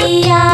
दिया